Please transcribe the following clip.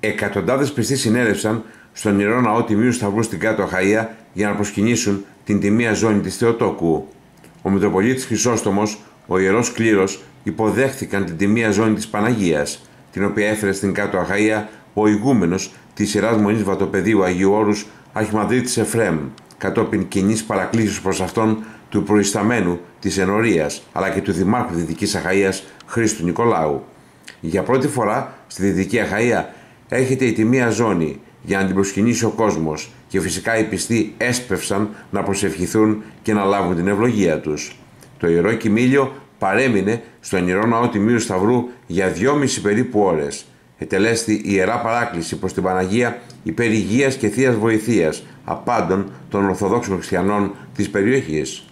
Εκατοντάδες πιστοί συνέλευσαν στον ιερό ναό Τιμίου Σταυρού στην Κάτω Αχαία για να προσκυνήσουν την τιμία ζώνη της Θεοτόκου. Ο Μητροπολίτης Χρυσόστομος, ο ιερός κλήρος υποδέχθηκαν την τιμία ζώνη της Παναγίας, την οποία έφερε στην Κάτω Αχαία ο ηγούμενος της ιεράς μονής Βατοπεδίου Αγίου Όρους Αρχιμανδρίτη Εφρέμ, κατόπιν κοινής παρακλήσεως προς αυτόν του προϊσταμένου της Ενορίας αλλά και του Δημάρχου Δυτικής Αχαίας Χρήστου Νικολάου. Για πρώτη φορά στη Δυτική Αχαία έρχεται η τιμία ζώνη για να την προσκυνήσει ο κόσμος και φυσικά οι πιστοί έσπευσαν να προσευχηθούν και να λάβουν την ευλογία τους. Το ιερό κοιμήλιο παρέμεινε στον ιερό ναό Τιμίου Σταυρού για δυόμιση περίπου ώρες. Ετελέστη η ιερά παράκληση προς την Παναγία υπέρ υγείας και θείας βοηθείας απάντων των Ορθοδόξων Χριστιανών της περιοχής.